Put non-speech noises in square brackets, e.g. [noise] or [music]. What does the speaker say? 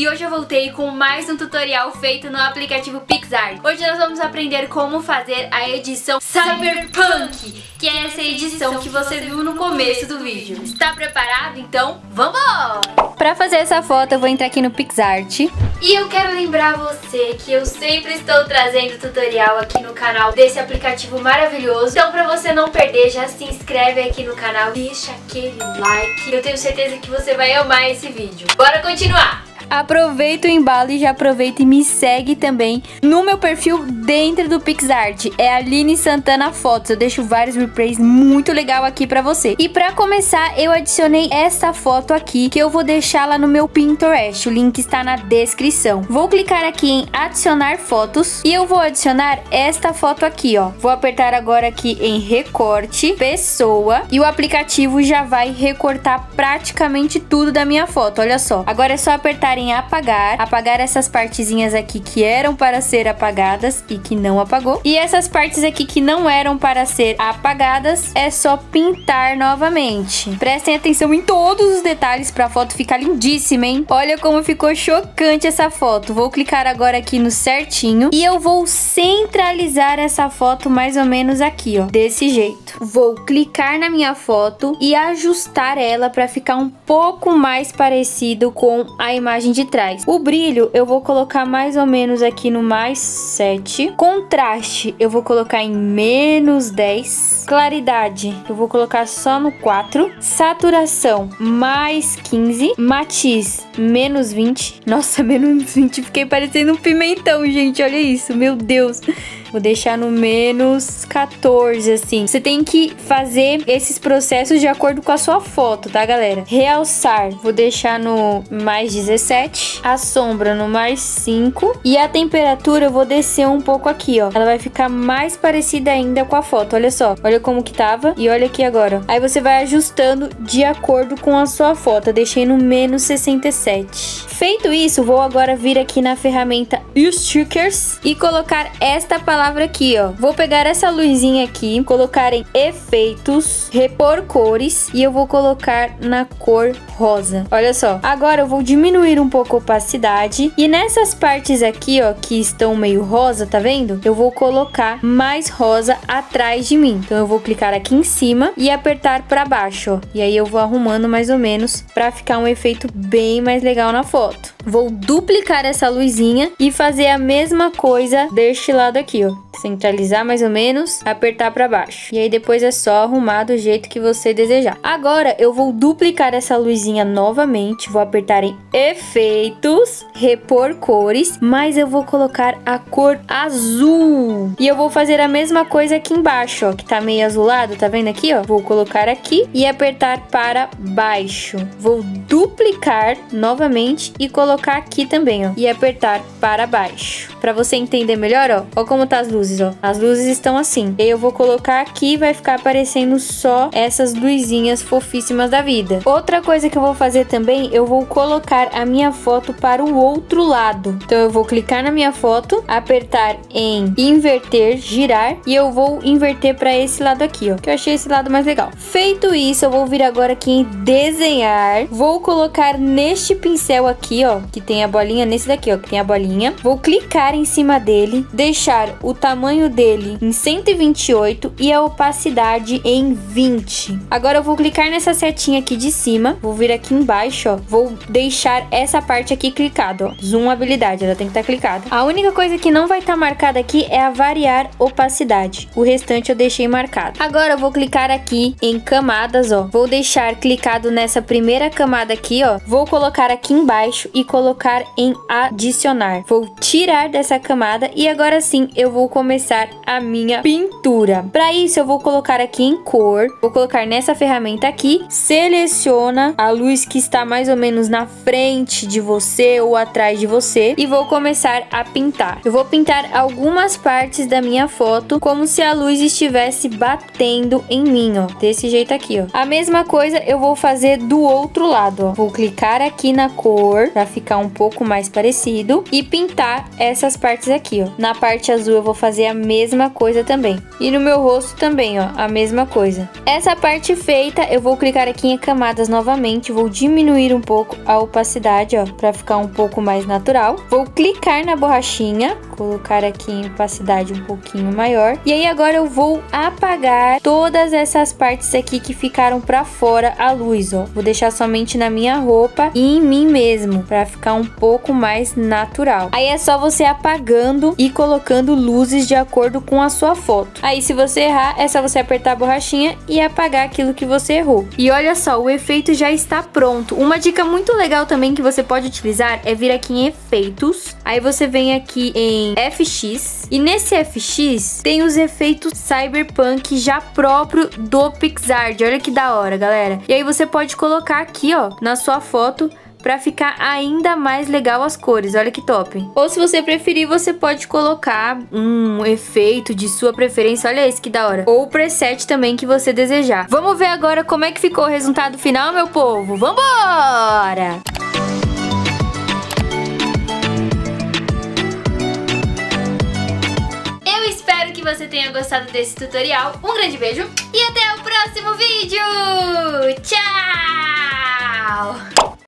e hoje eu voltei com mais um tutorial feito no aplicativo PixArt. Hoje nós vamos aprender como fazer a edição Cyberpunk, que é essa edição que você viu no começo do vídeo. Está preparado? Então, vamos! Para fazer essa foto eu vou entrar aqui no PixArt e eu quero lembrar você que eu sempre estou trazendo tutorial aqui no canal desse aplicativo maravilhoso. Então para você não perder, já se inscreve aqui no canal, deixa aquele like. Eu tenho certeza que você vai amar esse vídeo. Bora continuar! Aproveita o embalo e já aproveita e me segue também no meu perfil dentro do PixArt. É Aline Santana Fotos. Eu deixo vários replays muito legal aqui pra você. E pra começar, eu adicionei essa foto aqui, que eu vou deixar lá no meu Pinterest. O link está na descrição. Vou clicar aqui em adicionar fotos e eu vou adicionar esta foto aqui, ó. Vou apertar agora aqui em recorte, pessoa e o aplicativo já vai recortar praticamente tudo da minha foto. Olha só. Agora é só apertar em apagar, apagar essas partezinhas aqui que eram para ser apagadas e que não apagou. E essas partes aqui que não eram para ser apagadas, é só pintar novamente. Prestem atenção em todos os detalhes para a foto ficar lindíssima, hein? Olha como ficou chocante essa foto. Vou clicar agora aqui no certinho e eu vou centralizar essa foto mais ou menos aqui, ó, desse jeito. Vou clicar na minha foto e ajustar ela para ficar um pouco mais parecido com a imagem de trás. O brilho eu vou colocar mais ou menos aqui no mais 7. Contraste eu vou colocar em menos 10. Claridade eu vou colocar só no 4. Saturação mais 15. Matiz menos 20. Nossa, [laughs] menos 20. Fiquei parecendo um pimentão, gente. Olha isso, meu Deus. Vou deixar no menos 14, assim. Você tem que fazer esses processos de acordo com a sua foto, tá, galera? Realçar, vou deixar no mais 17. A sombra no mais 5. E a temperatura eu vou descer um pouco aqui, ó. Ela vai ficar mais parecida ainda com a foto, olha só. Olha como que tava e olha aqui agora. Aí você vai ajustando de acordo com a sua foto. Eu deixei no menos 67. Feito isso, vou agora vir aqui na ferramenta Stickers e colocar esta palavra aqui, ó. Vou pegar essa luzinha aqui, colocar em efeitos, repor cores e eu vou colocar na cor rosa. Olha só. Agora eu vou diminuir um pouco a opacidade e nessas partes aqui, ó, que estão meio rosa, tá vendo? Eu vou colocar mais rosa atrás de mim. Então eu vou clicar aqui em cima e apertar para baixo, ó. E aí eu vou arrumando mais ou menos para ficar um efeito bem mais legal na foto. Vou duplicar essa luzinha e fazer a mesma coisa deste lado aqui, ó. Centralizar mais ou menos, apertar para baixo. E aí depois é só arrumar do jeito que você desejar. Agora eu vou duplicar essa luzinha novamente, vou apertar em efeitos, repor cores, mas eu vou colocar a cor azul. E eu vou fazer a mesma coisa aqui embaixo, ó, que tá meio azulado, tá vendo aqui, ó? Vou colocar aqui e apertar para baixo. Vou duplicar novamente e colocar aqui também, ó, e apertar para baixo. Para você entender melhor, ó, ó como tá as luzes, ó. As luzes estão assim. E eu vou colocar aqui vai ficar aparecendo só essas luzinhas fofíssimas da vida. Outra coisa que eu vou fazer também, eu vou colocar a minha foto para o outro lado. Então eu vou clicar na minha foto, apertar em inverter, girar e eu vou inverter para esse lado aqui, ó, que eu achei esse lado mais legal. Feito isso, eu vou vir agora aqui em desenhar. Vou colocar neste pincel aqui, ó, que tem a bolinha, nesse daqui, ó, que tem a bolinha. Vou clicar em cima dele, deixar o tamanho dele em 128 e a opacidade em 20. Agora eu vou clicar nessa setinha aqui de cima, vou vir aqui embaixo, ó, vou deixar essa parte aqui clicada, ó, zoom habilidade, ela tem que estar tá clicada. A única coisa que não vai estar tá marcada aqui é a variar opacidade, o restante eu deixei marcado. Agora eu vou clicar aqui em camadas, ó, vou deixar clicado nessa primeira camada aqui, ó, vou colocar aqui embaixo e colocar em adicionar. Vou tirar dessa camada e agora sim eu vou começar a minha pintura. Para isso eu vou colocar aqui em cor, vou colocar nessa ferramenta aqui, seleciona a luz que está mais ou menos na frente de você ou atrás de você e vou começar a pintar. Eu vou pintar algumas partes da minha foto como se a luz estivesse batendo em mim, ó. Desse jeito aqui, ó. A mesma coisa eu vou fazer do outro lado, ó. Vou clicar aqui na cor pra ficar um pouco mais parecido e pintar essas partes aqui, ó. Na parte azul eu vou fazer a mesma coisa também. E no meu rosto também, ó, a mesma coisa. Essa parte feita, eu vou clicar aqui em camadas novamente, vou diminuir um pouco a opacidade, ó, pra ficar um pouco mais natural. Vou clicar na borrachinha, colocar aqui em opacidade um pouquinho maior. E aí agora eu vou apagar todas essas partes aqui que ficaram pra fora a luz, ó. Vou deixar somente na minha roupa e em mim mesmo, pra ficar um pouco mais natural. Aí é só você apagando e colocando luzes de acordo com a sua foto. Aí se você errar, é só você apertar a borrachinha e apagar aquilo que você errou. E olha só, o efeito já está pronto. Uma dica muito legal também que você pode utilizar é vir aqui em efeitos. Aí você vem aqui em FX. E nesse FX tem os efeitos cyberpunk já próprio do PixArt. Olha que da hora, galera. E aí você pode colocar aqui, ó, na sua foto para ficar ainda mais legal as cores. Olha que top. Ou se você preferir, você pode colocar um efeito de sua preferência. Olha esse que da hora. Ou o preset também que você desejar. Vamos ver agora como é que ficou o resultado final, meu povo. Vambora! Eu espero que você tenha gostado desse tutorial. Um grande beijo e até o próximo vídeo. Tchau!